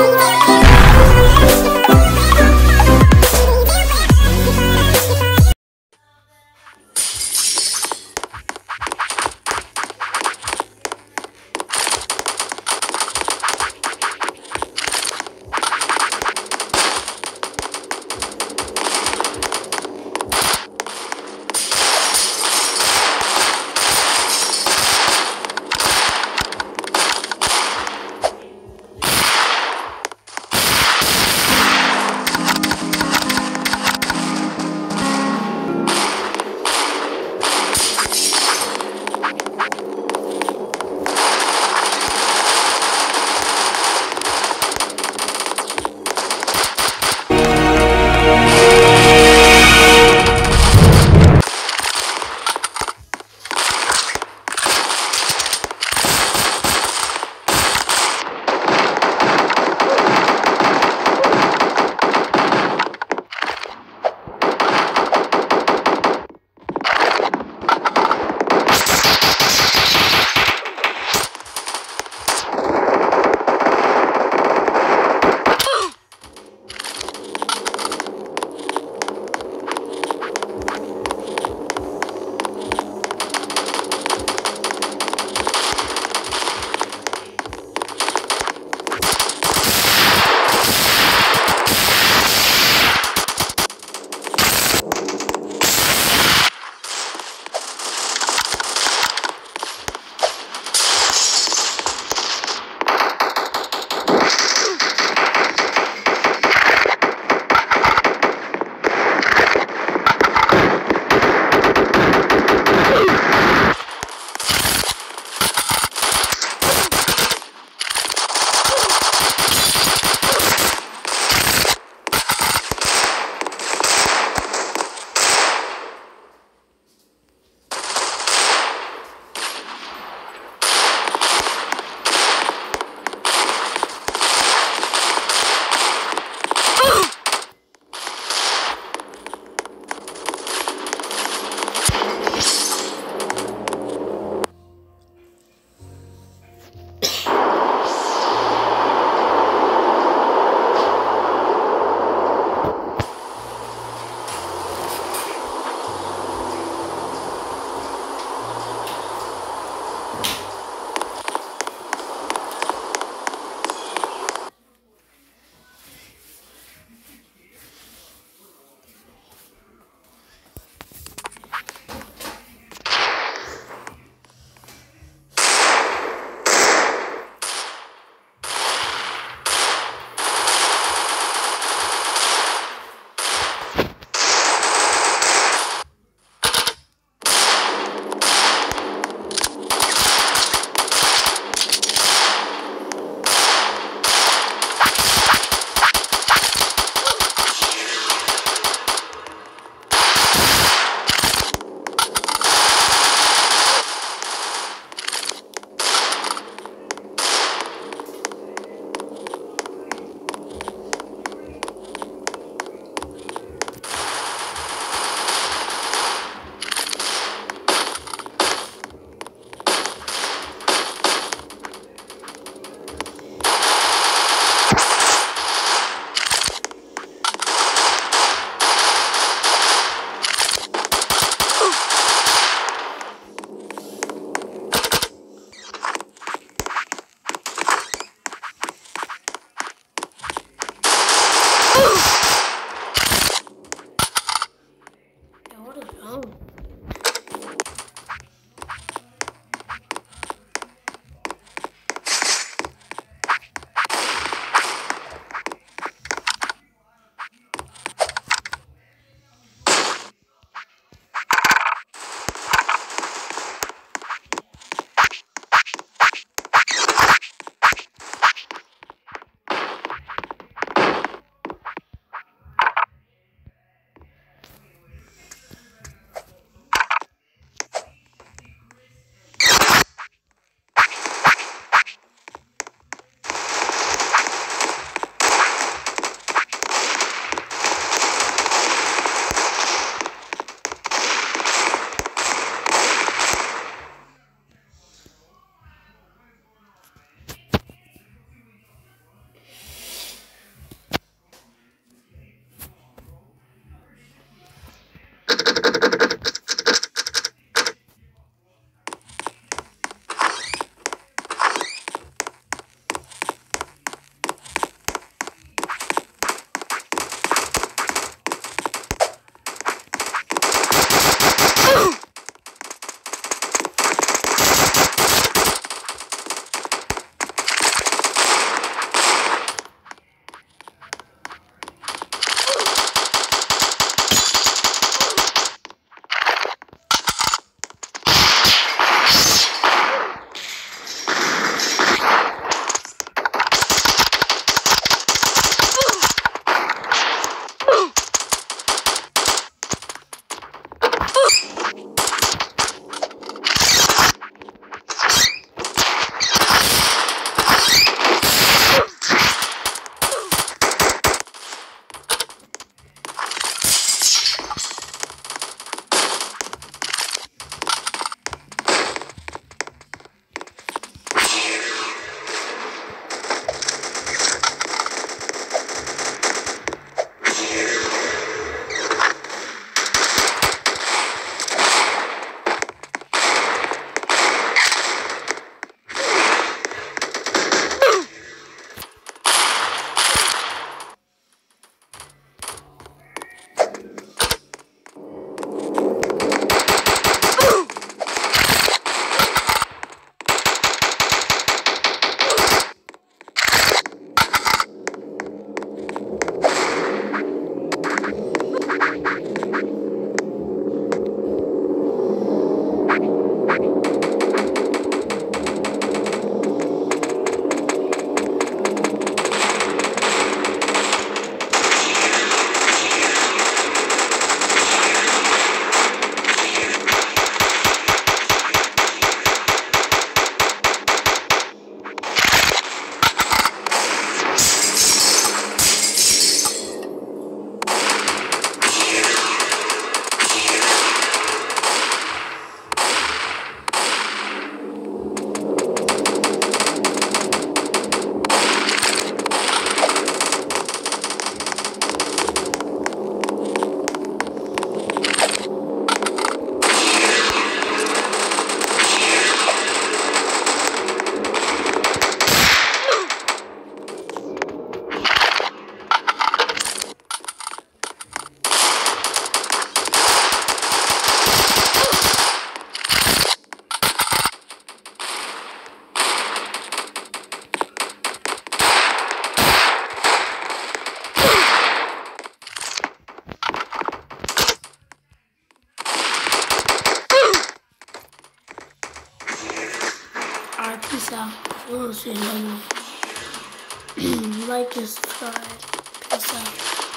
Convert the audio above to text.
Música Peace. We'll see you later. like and subscribe. Peace out.